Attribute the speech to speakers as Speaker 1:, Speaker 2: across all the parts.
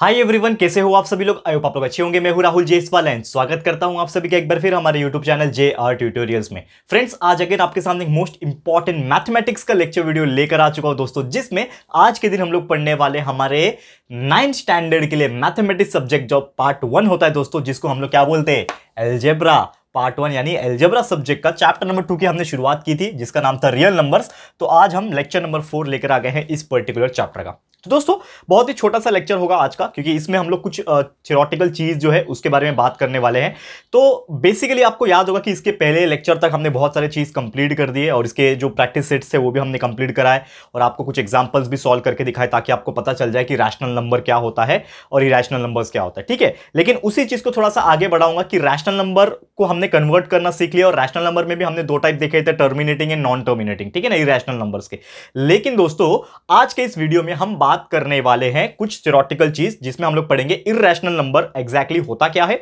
Speaker 1: Hi everyone कैसे हो आप सभी लोग? आयो आप लोग अच्छे होंगे। मैं हूँ राहुल जेसवाल एंड स्वागत करता हूँ आप सभी का एक बार फिर हमारे YouTube channel J R tutorials में। फ्रेंड्स आज अगेन आपके सामने एक मोस्ट इंपॉर्टेंट मैथमेटिक्स का लेक्चर वीडियो लेकर आ चुका हूँ दोस्तों, जिसमें आज के दिन हम लोग पढ़ने वाले हमारे नाइन्थ स्टैंडर्ड के लिए मैथमेटिक्स सब्जेक्ट जो पार्ट वन होता है दोस्तों, जिसको हम लोग क्या बोलते हैं? एल्जेब्रा पार्ट वन यानी एल्जेब्रा सब्जेक्ट का चैप्टर नंबर टू की हमने शुरुआत की थी, जिसका नाम था रियल नंबर्स तो आज हम लेक्चर नंबर फोर लेकर आ गए हैं इस पर्टिकुलर चैप्टर का। तो दोस्तों, बहुत ही छोटा सा लेक्चर होगा आज का, क्योंकि इसमें हम लोग कुछ थियोरटिकल चीज़ जो है, उसके बारे में बात करने वाले हैं। तो बेसिकली आपको याद होगा कि इसके पहले लेक्चर तक हमने बहुत सारे चीज़ कंप्लीट कर दिए, और इसके जो प्रैक्टिस सेट्स है वो भी हमने कंप्लीट कराए और आपको कुछ एग्जाम्पल्स भी सॉल्व करके दिखाए, ताकि आपको पता चल जाए कि रैशनल नंबर क्या होता है, और इरेशनल नंबर्स क्या होता है, ठीक है? लेकिन उसी चीज़ को थोड़ा सा आगे बढ़ाऊँगा कि रैशनल नंबर को हमने कन्वर्ट करना सीख लिया, और रैशनल नंबर में भी हमने दो टाइप देखे थे टर्मिनेटिंग एंड नॉन टर्मिनेटिंग ठीक है ना इरेशनल नंबर्स के। लेकिन दोस्तों, आज के इस वीडियो में हम बात करने वाले हैं कुछ थियोरटिकल चीज़ जिसमें हम लोग पढ़ेंगे इरेशनल नंबर एग्जैक्टली होता क्या है?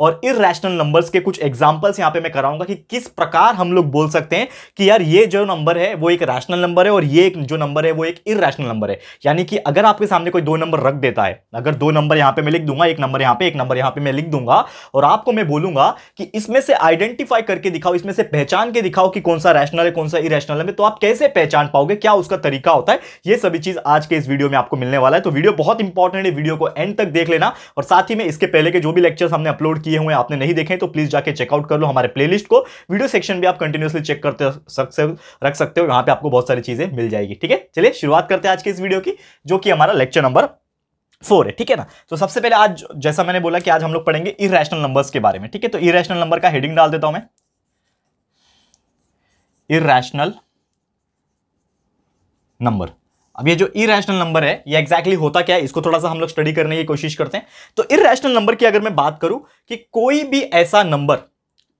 Speaker 1: और इरेशनल नंबर्स के कुछ एग्जांपल्स यहाँ पे मैं कराऊँगा कि किस प्रकार हम लोग बोल सकते हैं कि यार ये जो नंबर है, वो एक रैशनल नंबर है और ये एक जो नंबर है, वो एक इरेशनल नंबर है। यानी कि अगर आपके सामने कोई दो नंबर रख देता है, अगर दो नंबर यहाँ पे मैं लिख दूँगा, एक नंबर यहाँ पे, एक नंबर यहाँ पे मैं लिख दूँगा और आपको मैं बोलूँगा कि इसमें से आइडेंटिफाई करके दिखाओ, इसमें से पहचान के दिखाओ कि कौन सा रैशनल है, कौन सा इरेशनल है तो आप कैसे पहचान पाओगे, क्या उसका तरीका होता है, ये सभी चीज़ आज के इस वीडियो में आपको मिलने वाला है। तो वीडियो बहुत इंपॉर्टेंट है वीडियो को एंड तक देख लेना और साथ ही में इसके पहले के जो भी लेक्चर्स हमने अपलोड किए हुए आपने नहीं देखे तो प्लीज़ जाके चेकआउट कर लो हमारे प्लेलिस्ट को। वीडियो सेक्शन भी आप कंटिन्यूसली चेक करते सकते रख सकते हो, यहाँ पे आपको बहुत सारी चीज़ें मिल जाएगी, ठीक है? चलिए, शुरुआत करते हैं आज के इस वीडियो की, जो कि हमारा लेक्चर नंबर फोर है, ठीक है ना? तो सबसे पहले आज, जैसा मैंने बोला कि आज हम लोग पढ़ेंगे इरेशनल नंबर्स के बारे में, ठीक है? तो इरेशनल नंबर का हेडिंग डाल देता हूँ मैं। इरेशनल नंबर अब ये जो इरेशनल नंबर है, ये एग्जैक्टली exactly होता क्या है? इसको थोड़ा सा हम लोग स्टडी करने की कोशिश करते हैं। तो इरेशनल नंबर की अगर मैं बात करूँ कि कोई भी ऐसा नंबर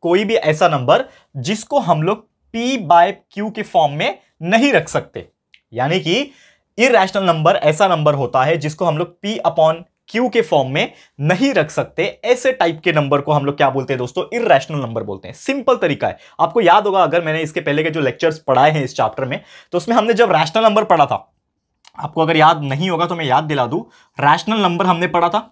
Speaker 1: कोई भी ऐसा नंबर जिसको हम लोग पी बाय क्यू के फॉर्म में नहीं रख सकते। यानी कि इरेशनल नंबर ऐसा नंबर होता है जिसको हम लोग पी अपॉन क्यू के फॉर्म में नहीं रख सकते। ऐसे टाइप के नंबर को हम लोग क्या बोलते हैं दोस्तों? इरेशनल नंबर बोलते हैं। सिंपल तरीका है। आपको याद होगा, अगर मैंने इसके पहले के जो लेक्चर्स पढ़ाए हैं इस चैप्टर में तो उसमें हमने जब रैशनल नंबर पढ़ा था आपको अगर याद नहीं होगा तो मैं याद दिला दूँ। रैशनल नंबर हमने पढ़ा था।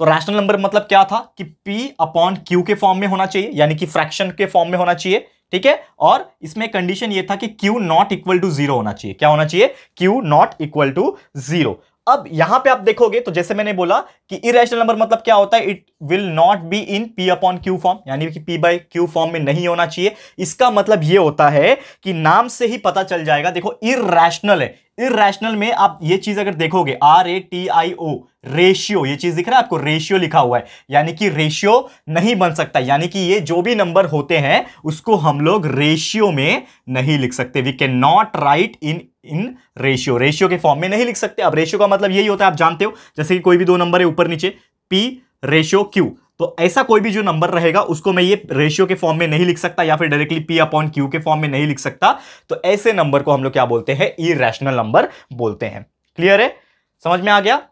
Speaker 1: तो रैशनल नंबर मतलब क्या था? कि P अपॉन क्यू के फॉर्म में होना चाहिए, यानी कि फ्रैक्शन के फॉर्म में होना चाहिए, ठीक है? और इसमें कंडीशन ये था कि Q not equal to zero होना चाहिए। क्या होना चाहिए? Q not equal to zero अब यहाँ पे आप देखोगे तो जैसे मैंने बोला कि इरेशनल नंबर मतलब क्या होता है? It will not be in P upon Q form यानी कि पी बाई क्यू फॉर्म में नहीं होना चाहिए। इसका मतलब ये होता है कि नाम से ही पता चल जाएगा। देखो इरेशनल है। इरेशनल में आप ये चीज़ अगर देखोगे R A T I O ratio ये चीज़ दिख रहा है आपको? रेशियो लिखा हुआ है। यानी कि रेशियो नहीं बन सकता। यानी कि ये जो भी नंबर होते हैं, उसको हम लोग रेशियो में नहीं लिख सकते। We can not write in in ratio ratio के फॉर्म में नहीं लिख सकते। अब रेशियो का मतलब यही होता है, आप जानते हो? जैसे कि कोई भी दो नंबर है ऊपर नीचे पी रेशियो क्यू तो ऐसा कोई भी जो नंबर रहेगा, उसको मैं ये रेशियो के फॉर्म में नहीं लिख सकता या फिर डायरेक्टली पी अपॉन क्यू के फॉर्म में नहीं लिख सकता। तो ऐसे नंबर को हम लोग क्या बोलते हैं? ई नंबर बोलते हैं। क्लियर है? समझ में आ गया?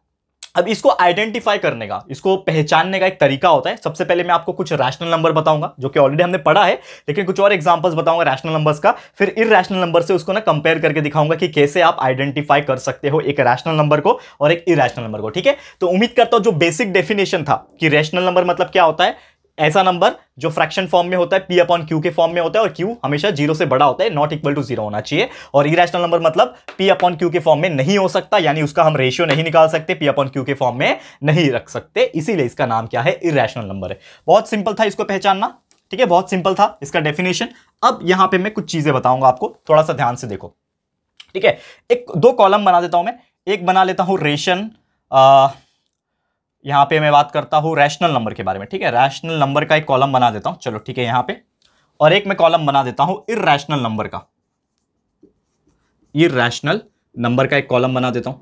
Speaker 1: अब इसको आइडेंटिफाई करने का, इसको पहचानने का एक तरीका होता है। सबसे पहले मैं आपको कुछ रैशनल नंबर बताऊँगा, जो कि ऑलरेडी हमने पढ़ा है, लेकिन कुछ और एग्जांपल्स बताऊँगा रैशनल नंबर्स का। फिर इरेशनल नंबर से उसको ना कंपेयर करके दिखाऊँगा कि कैसे आप आइडेंटिफाई कर सकते हो एक रैशनल नंबर को और एक इरेशनल नंबर को, ठीक है? तो उम्मीद करता हूँ जो बेसिक डेफिनेशन था कि रैशनल नंबर मतलब क्या होता है? ऐसा नंबर जो फ्रैक्शन फॉर्म में होता है पी अपॉन क्यू के फॉर्म में होता है और क्यू हमेशा ज़ीरो से बड़ा होता है नॉट इक्वल टू ज़ीरो होना चाहिए। और इरेशनल नंबर मतलब पी अपॉन क्यू के फॉर्म में नहीं हो सकता, यानी उसका हम रेशियो नहीं निकाल सकते पी अपॉन क्यू के फॉर्म में नहीं रख सकते। इसीलिए इसका नाम क्या है? इरेशनल नंबर है। बहुत सिंपल था इसको पहचानना, ठीक है? बहुत सिंपल था इसका डेफिनेशन अब यहाँ पर मैं कुछ चीज़ें बताऊँगा आपको, थोड़ा सा ध्यान से देखो, ठीक है? एक, दो कॉलम बना देता हूँ मैं। एक बना लेता हूँ रेशन यहाँ पे मैं बात करता हूँ रैशनल नंबर के बारे में, ठीक है? रैशनल नंबर का एक कॉलम बना देता हूँ। चलो, ठीक है, यहाँ पे। और एक मैं कॉलम बना देता हूँ इरेशनल नंबर का। इरेशनल नंबर का एक कॉलम बना देता हूँ,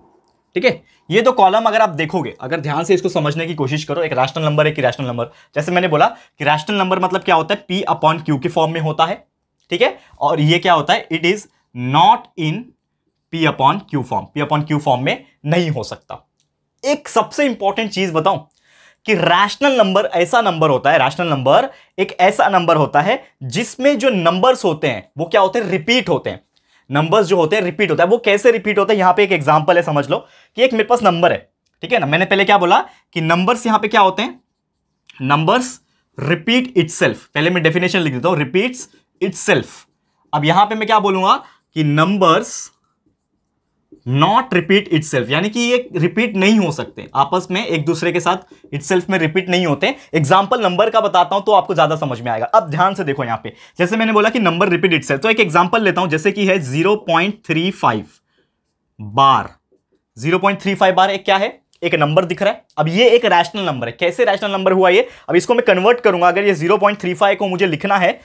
Speaker 1: ठीक है? ये दो कॉलम अगर आप देखोगे, अगर ध्यान से इसको समझने की कोशिश करो, एक रैशनल नंबर एक रैशनल नंबर जैसे मैंने बोला कि रैशनल नंबर मतलब क्या होता है? पी अपॉन क्यू के फॉर्म में होता है, ठीक है? और ये क्या होता है? It is not in P upon Q form P upon Q form में नहीं हो सकता। एक सबसे इंपॉर्टेंट चीज़ बताऊँ कि रैशनल नंबर ऐसा नंबर होता है रैशनल नंबर एक ऐसा नंबर होता है जिसमें जो नंबर्स होते हैं, वो क्या होते हैं? रिपीट होते हैं। नंबर्स जो होते हैं रिपीट होता है। वो कैसे रिपीट होता है? यहाँ पे एक एग्जांपल है, समझ लो कि एक मेरे पास नंबर है, ठीक है ना? मैंने पहले क्या बोला कि नंबर्स यहाँ पे क्या होते हैं? नंबर्स रिपीट इट पहले मैं डेफिनेशन लिख देता हूँ। रिपीट्स इट अब यहाँ पे मैं क्या बोलूँगा कि नंबर्स नॉट रिपीट इट यानी कि ये रिपीट नहीं हो सकते। आपस में एक दूसरे के साथ इट में रिपीट नहीं होते। एग्ज़ाम्पल नंबर का बताता हूँ तो आपको ज़्यादा समझ में आएगा। अब ध्यान से देखो यहाँ पे। जैसे मैंने बोला कि नंबर रिपीट इट तो एक एग्ज़ाम्पल लेता हूँ, जैसे कि है 0.35 बार 0.35 बार एक क्या है? एक नंबर दिख रहा है। अब ये एक रैशनल नंबर है। कैसे रैशनल नंबर हुआ ये? अब इसको मैं कन्वर्ट करूँगा। अगर ये 0.35 को मुझे लिखना है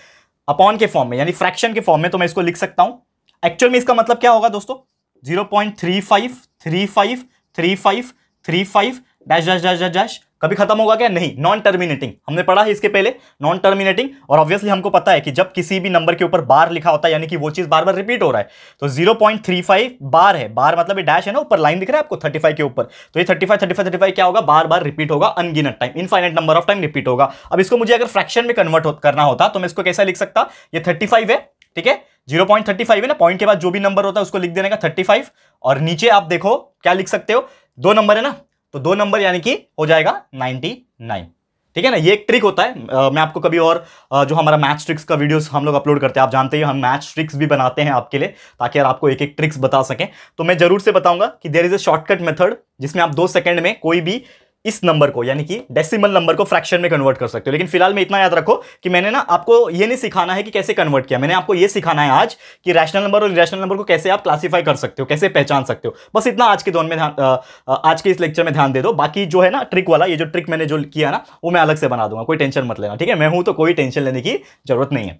Speaker 1: अपॉन के फॉर्म में, यानी फ्रैक्शन के फॉर्म में तो मैं इसको लिख सकता हूँ। एक्चुअल में इसका मतलब क्या होगा दोस्तों? Zero point three five three five three five three five, dash dash dash dash dash. कभी खत्म होगा क्या? नहीं नॉन टर्मिनेटिंग हमने पढ़ा है इसके पहले नॉन टर्मिनेटिंग और ऑब्वियसली हमको पता है कि जब किसी भी नंबर के ऊपर बार लिखा होता है, यानी कि वो चीज़ बार बार रिपीट हो रहा है तो 0.35 बार है। बार मतलब ये डैश है ना, ऊपर लाइन दिख रहा है आपको 35 के ऊपर। तो ये 35 35 35 क्या होगा? बार बार रिपीट होगा अनगिनत time infinite number of time repeat होगा। अब इसको मुझे अगर फ्रैक्शन में कन्वर्ट करना होता तो मैं इसको कैसा लिख सकता? ये थर्टी है ठीक है? ज़ीरो पॉइंट थर्टी फाइव है ना? पॉइंट के बाद जो भी नंबर होता है उसको लिख देने का थर्टी फाइव और नीचे आप देखो क्या लिख सकते हो? दो नंबर है ना? तो दो नंबर यानी कि हो जाएगा नाइनटी नाइन ठीक है ना? ये एक ट्रिक होता है। आ, मैं आपको कभी और आ, जो हमारा मैथ ट्रिक्स का वीडियोस हम लोग अपलोड करते हैं आप जानते हैं हम मैथ ट्रिक्स भी बनाते हैं आपके लिए ताकि यार आपको एक एक ट्रिक्स बता सकें। तो मैं ज़रूर से बताऊँगा कि there is a shortcut method जिसमें आप दो सेकंड में कोई भी इस नंबर को, यानी कि डेसिमल नंबर को फ्रैक्शन में कन्वर्ट कर सकते हो। लेकिन फ़िलहाल में इतना याद रखो कि मैंने ना आपको ये नहीं सिखाना है कि कैसे कन्वर्ट किया। मैंने आपको ये सिखाना है आज कि रैशनल नंबर और इरेशनल नंबर को कैसे आप क्लासीफाई कर सकते हो, कैसे पहचान सकते हो। बस इतना आज के दौर में ध्यान आज के इस लेक्चर में ध्यान दे दो। बाकी जो है ना ट्रिक वाला, ये जो ट्रिक मैंने जो किया ना, वो मैं अलग से बना दूँगा, कोई टेंशन मत लेना, ठीक है? मैं हूँ तो कोई टेंशन लेने की ज़रूरत नहीं है।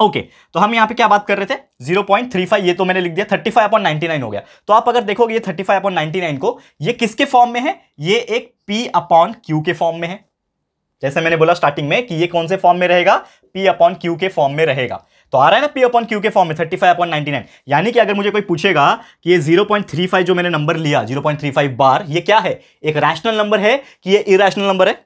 Speaker 1: ओके okay, तो हम यहाँ पे क्या बात कर रहे थे? 0.35 ये तो मैंने लिख दिया 35 अपॉन 99 हो गया। तो आप अगर देखोगे ये 35 अपॉन 99 को ये किसके फॉर्म में है? ये एक P अपॉन Q के फॉर्म में है। जैसे मैंने बोला स्टार्टिंग में कि ये कौन से फॉर्म में रहेगा? P अपॉन Q के फॉर्म में रहेगा। तो आ रहा है ना P अपॉन Q के फॉर्म में 35 अपॉन 99 यानी कि अगर मुझे कोई पूछेगा कि ये 0.35 जो मैंने नंबर लिया 0.35 बार ये क्या है? एक रैशनल नंबर है कि ये इरेशनल नंबर है?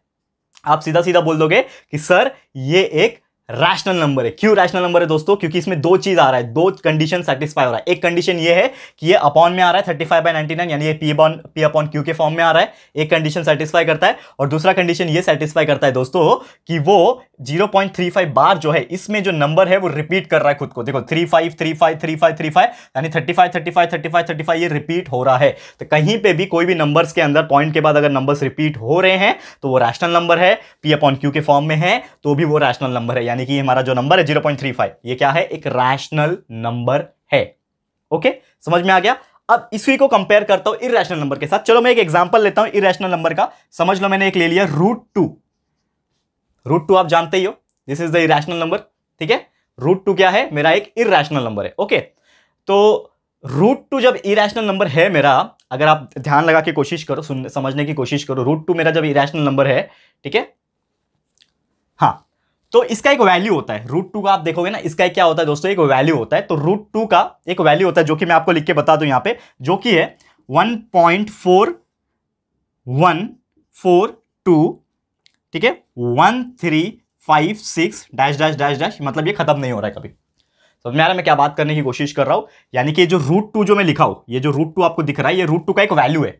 Speaker 1: आप सीधा सीधा बोल दोगे कि सर ये एक रैशनल नंबर है। क्यों रैशनल नंबर है दोस्तों? क्योंकि इसमें दो चीज़ आ रहा है। दो कंडीशन सेटिस्फाई हो रहा है। एक कंडीशन ये है कि ये अपॉन में आ रहा है thirty five by ninety nine यानी ये P upon P upon Q के फॉर्म में आ रहा है। एक कंडीशन सेटिस्फाई करता है और दूसरा कंडीशन ये सेटिस्फाई करता है दोस्तों कि वो 0.35 बार जो है, इसमें जो नंबर है वो रिपीट कर रहा है खुद को। देखो three five three five three five three five यानी thirty five thirty five thirty five thirty five ये रिपीट हो रहा है। तो कहीं पे भी कोई भी नंबर्स के अंदर पॉइंट के बाद अगर नंबर्स रिपीट हो रहे हैं तो वो रैशनल नंबर है पी अपॉन क्यू के फॉर्म में है तो भी वो रैशनल नंबर है। यानी कि हमारा जो नंबर है ज़ीरो पॉइंट थ्री फाइव, ये क्या है? एक रैशनल नंबर है। ओके समझ में आ गया? अब इसी को कंपेयर करता हूँ इरेशनल नंबर के साथ। चलो मैं एक एग्जांपल लेता हूँ इरेशनल नंबर का। समझ लो मैंने एक ले लिया रूट टू रूट टू आप जानते ही हो। This is the irrational number ठीक है? रूट टू क्या है? मेरा एक इरेशनल नंबर है। ओके तो रूट टू जब इरेशनल नंबर है मेरा, अगर आप ध्यान लगा के कोशिश करो, सुन, समझने की कोशिश करो। रूट टू मेरा जब इरेशनल नंबर है, ठीक है? हाँ। तो इसका एक वैल्यू होता है। रूट टू का आप देखोगे ना, इसका क्या होता है दोस्तों? एक वैल्यू होता है। तो रूट टू का एक वैल्यू होता है, जो कि मैं आपको लिख के बता दूँ यहाँ पे, जो कि है one point four one four two ठीक है? One three five six dash dash dash dash मतलब ये खत्म नहीं हो रहा है कभी। तो मेरा मैं क्या बात करने की कोशिश कर रहा हूँ? यानी कि जो रूट टू जो मैं लिखा हूँ, ये जो रूट टू आपको दिख रहा है, ये रूट टू का एक वैल्यू है।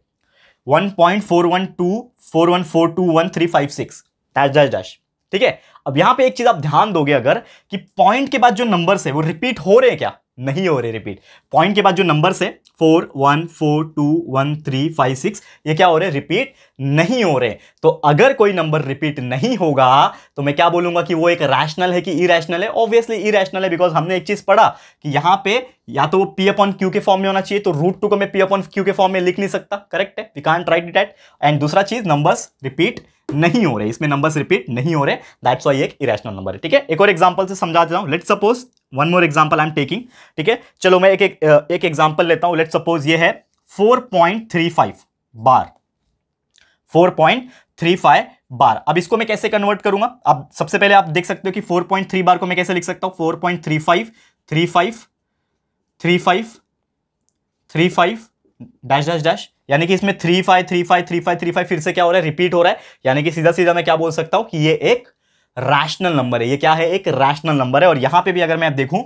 Speaker 1: One point four one two four one four two one three five six dash dash dash ठीक है? अब यहाँ पे एक चीज़ आप ध्यान दोगे अगर कि पॉइंट के बाद जो नंबर है, वो रिपीट हो रहे हैं क्या? नहीं हो रहे रिपीट पॉइंट के बाद जो नंबर है four one four two one three five six ये क्या हो रहे हैं? रिपीट नहीं हो रहे। तो अगर कोई नंबर रिपीट नहीं होगा तो मैं क्या बोलूँगा कि वो एक रैशनल है कि इरेशनल है? ऑब्वियसली इरेशनल है बिकॉज़ हमने एक चीज़ पढ़ा कि यहाँ पे या तो वो पी अपॉन क्यू के फॉर्म में होना चाहिए तो रूट टू को मैं पी अपॉन क्यू के फॉर्म में लिख नहीं सकता। करेक्ट है? We can't write it at and दूसरा चीज़ नंबर्स रिपीट नहीं हो रहे। इसमें नंबर्स रिपीट नहीं हो रहे। दैट्स वाई एक इरेशनल नंबर है। ठीक है? एक और एग्जांपल से समझा देता हूँ। Let suppose one more example I am taking ठीक है? चलो मैं एक एक एग्जांपल लेता हूँ। लेट सपोज़ ये है 4.35 बार 4.35 बार। अब इसको मैं कैसे कन्वर्ट करूँगा? अब सबसे पहले आप देख सकते हो कि 4.3 बार को मैं कैसे लिख सकता हूँ? 4.35 35 35 35 डैश डैश डैश यानी कि इसमें three five three five three five three five फिर से क्या हो रहा है? रिपीट हो रहा है। यानी कि सीधा सीधा मैं क्या बोल सकता हूँ कि ये एक रैशनल नंबर है। ये क्या है? एक रैशनल नंबर है। और यहाँ पे भी अगर मैं देखूँ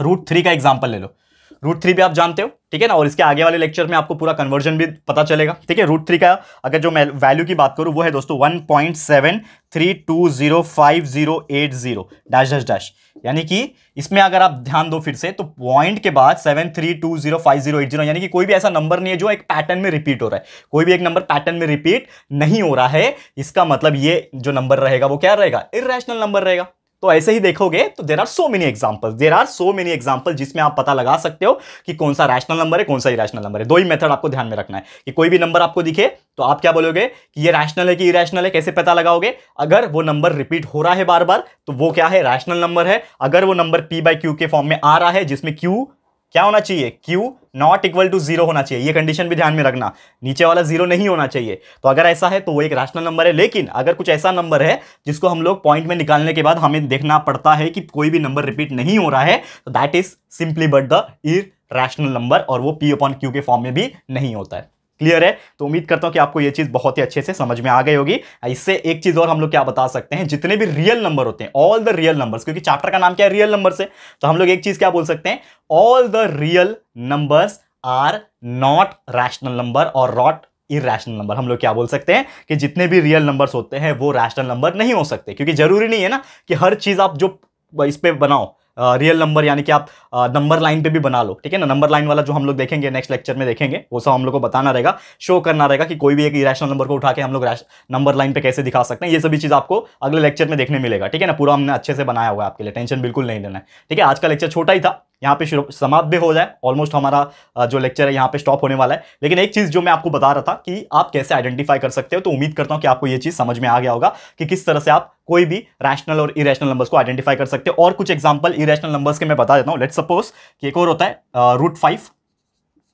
Speaker 1: रूट थ्री का एग्जांपल ले लो। रूट थ्री भी आप जानते हो, ठीक है ना? और इसके आगे वाले लेक्चर में आपको पूरा कन्वर्जन भी पता चलेगा, ठीक है? रूट थ्री का अगर जो मैं वैल्यू की बात करूँ, वो है दोस्तों one point seven three two zero five zero eight zero dash dash dash यानी कि इसमें अगर आप ध्यान दो फिर से तो पॉइंट के बाद seven three two zero five zero eight zero यानी कि कोई भी ऐसा नंबर नहीं है जो एक पैटर्न में रिपीट हो रहा है। कोई भी एक नंबर पैटर्न में रिपीट नहीं हो रहा है, इसका मतलब ये जो नंबर रहेगा, वो क्या रहेगा? इरेशनल नंबर रहेगा। तो ऐसे ही देखोगे तो there are so many example there are so many example जिसमें आप पता लगा सकते हो कि कौन सा रैशनल नंबर है, कौन सा इरेशनल नंबर है। दो ही मेथड आपको ध्यान में रखना है कि कोई भी नंबर आपको दिखे तो आप क्या बोलोगे कि ये रैशनल है कि इरेशनल है, कैसे पता लगाओगे? अगर वो नंबर रिपीट हो रहा है बार बार तो वो क्या है? रैशनल नंबर है। अगर वो नंबर पी बाई क्यू के फॉर्म में आ रहा है, जिसमें क्यू क्या होना चाहिए? Q not equal to zero होना चाहिए। ये कंडीशन भी ध्यान में रखना। नीचे वाला ज़ीरो नहीं होना चाहिए। तो अगर ऐसा है तो वो एक रैशनल नंबर है। लेकिन अगर कुछ ऐसा नंबर है, जिसको हम लोग पॉइंट में निकालने के बाद हमें देखना पड़ता है कि कोई भी नंबर रिपीट नहीं हो रहा है तो that is simply but the irrational number और वो पी अपॉन क्यू के फॉर्म में भी नहीं होता है। क्लियर है तो उम्मीद करता हूँ कि आपको ये चीज़ बहुत ही अच्छे से समझ में आ गई होगी। इससे एक चीज़ और हम लोग क्या बता सकते हैं, जितने भी रियल नंबर होते हैं ऑल द रियल नंबर्स क्योंकि चैप्टर का नाम क्या है रियल नंबर से तो हम लोग एक चीज़ क्या बोल सकते हैं all the real numbers are not rational number और नॉट इरेशनल नंबर हम लोग क्या बोल सकते हैं कि जितने भी रियल नंबर्स होते हैं, वो रैशनल नंबर नहीं हो सकते, क्योंकि ज़रूरी नहीं है ना कि हर चीज़ आप जो इस पर बनाओ। रियल नंबर यानी कि आप नंबर लाइन पे भी बना लो, ठीक है ना? नंबर लाइन वाला जो हम लोग देखेंगे नेक्स्ट लेक्चर में देखेंगे, वो सब हम लोग को बताना रहेगा शो करना रहेगा कि कोई भी एक इरेशनल नंबर को उठा के हम लोग नंबर लाइन पे कैसे दिखा सकते हैं, ये सभी चीज़ आपको अगले लेक्चर में देखने मिलेगा, ठीक है ना? पूरा हमने अच्छे से बनाया हुआ है आपके लिए टेंशन बिल्कुल नहीं लेना है, ठीक है? आज का लेक्चर छोटा ही था यहाँ पे समाप्त भी हो जाए। ऑलमोस्ट हमारा जो लेक्चर है, यहाँ पे स्टॉप होने वाला है। लेकिन एक चीज़ जो मैं आपको बता रहा था कि आप कैसे आइडेंटिफाई कर सकते हो तो उम्मीद करता हूँ कि आपको ये चीज़ समझ में आ गया होगा कि किस तरह से आप कोई भी रैशनल और इरेशनल नंबर्स को आइडेंटिफाई कर सकते हो। और कुछ एग्ज़ाम्पल इरेशनल नंबर्स के मैं बता देता हूँ। लेट सपोज़ कि एक और होता है रूट फाइव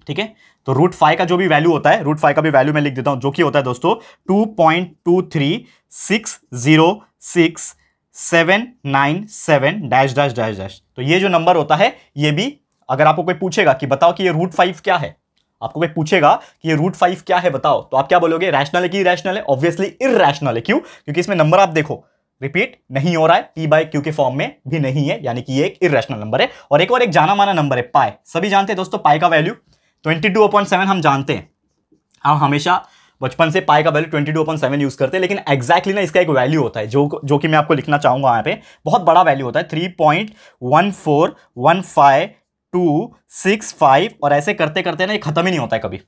Speaker 1: ठीक है? तो रूट फाइव का जो भी वैल्यू होता है रूट फाइव का भी वैल्यू मैं लिख देता हूँ, जो कि होता है दोस्तों two point two three six zero six seven nine seven dash dash dash dash तो ये जो नंबर होता है, ये भी अगर आपको कोई पूछेगा कि बताओ कि ये रूट फाइव क्या है, आपको कोई पूछेगा कि ये रूट फाइव क्या है बताओ तो आप क्या बोलोगे? रैशनल है कि रैशनल है? ऑब्वियसली इरेशनल है। क्यों? क्योंकि इसमें नंबर आप देखो। रिपीट नहीं हो रहा है। पी बाय क्यू के फॉर्म में भी नहीं है, यानी कि ये एक इरेशनल नंबर है। और एक और एक जाना माना नंबर है पाए सभी जानते हैं दोस्तों पाए का वैल्यू ट्वेंटी टू सेवन हम जानते हैं। हम हमेशा बचपन से पाई का value twenty two point seven use करते हैं, लेकिन एक्जैक्टली ना इसका एक वैल्यू होता है, जो जो कि मैं आपको लिखना चाहूँगा यहाँ पे, बहुत बड़ा वैल्यू होता है three point one four one five two six five और ऐसे करते करते ना ये खत्म ही नहीं होता है कभी।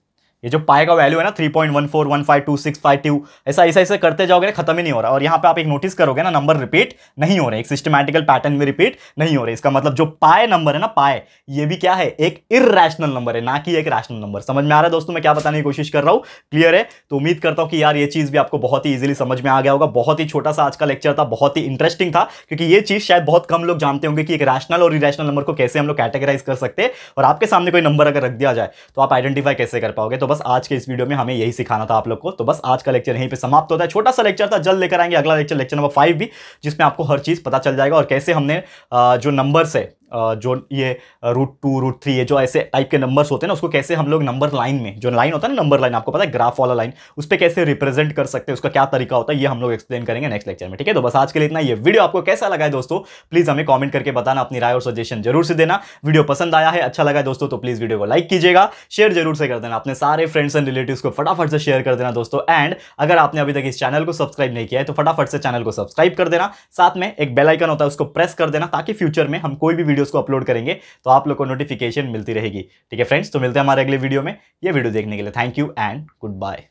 Speaker 1: ये जो पाए का वैल्यू है ना three point one four one five two six five two ऐसा ऐसा, ऐसे करते जाओगे खत्म ही नहीं हो रहा। और यहाँ पे आप एक नोटिस करोगे ना नंबर रिपीट नहीं हो रहे, एक सिस्टमैटिकल पैटर्न में रिपीट नहीं हो रहे। इसका मतलब जो पाए नंबर है ना पाए ये भी क्या है, एक इरेशनल नंबर है, ना कि एक रैशनल नंबर समझ में आ रहा है दोस्तों, मैं क्या बताने की कोशिश कर रहा हूँ? क्लियर है? तो उम्मीद करता हूँ कि यार ये चीज़ भी आपको बहुत ही ईजिली समझ में आ गया होगा। बहुत ही छोटा सा आज का लेक्चर था, बहुत ही इंटरेस्टिंग था, क्योंकि ये चीज़ शायद बहुत कम लोग जानते होंगे कि एक रैशनल और इरेशनल नंबर को कैसे हम लोग कैटेगराइज कर सकते हैं। और आपके सामने कोई नंबर अगर रख दिया जाए तो आप आइडेंटिफाई कैसे कर पाओगे? तो बस आज के इस वीडियो में हमें यही सिखाना था आप लोग को। तो बस आज का लेक्चर यहीं पर समाप्त होता है। छोटा सा लेक्चर था, जल्द लेकर आएँगे अगला लेक्चर लेक्चर नंबर फाइव भी, जिसमें आपको हर चीज़ पता चल जाएगा और कैसे हमने जो नंबर्स है जो ये रूट टू रूट थ्री ये जो ऐसे टाइप के नंबर्स होते हैं ना, उसको कैसे हम लोग नंबर लाइन में, जो लाइन होता है ना नंबर लाइन आपको पता है ग्राफ वाला लाइन उस पर कैसे रिप्रेजेंट कर सकते हैं, उसका क्या तरीका होता है, ये हम लोग एक्सप्लेन करेंगे नेक्स्ट लेक्चर में, ठीक है? तो बस आज के लिए इतना ये वीडियो आपको कैसा लगा है दोस्तों प्लीज़ हमें कॉमेंट करके बताना, अपनी राय और सजेशन ज़रूर से देना। वीडियो पसंद आया है अच्छा लगा है दोस्तों तो प्लीज़ वीडियो को लाइक कीजिएगा शेयर ज़रूर से कर देना, अपने सारे फ्रेंड्स एंड रिलेटिव को फटाफट से शेयर कर देना दोस्तों। एंड अगर आपने अभी तक इस चैनल को सब्सक्राइब नहीं किया है तो फटाफट से चैनल को सब्सक्राइब कर देना, साथ में एक बेलाइकन होता है, उसको प्रेस कर देना, ताकि फ्यूचर में हम कोई भी वीडियोस को अपलोड करेंगे तो आप लोग को नोटिफिकेशन मिलती रहेगी। ठीक है फ्रेंड्स तो मिलते हैं हमारे अगले वीडियो में। ये वीडियो देखने के लिए thank you and good bye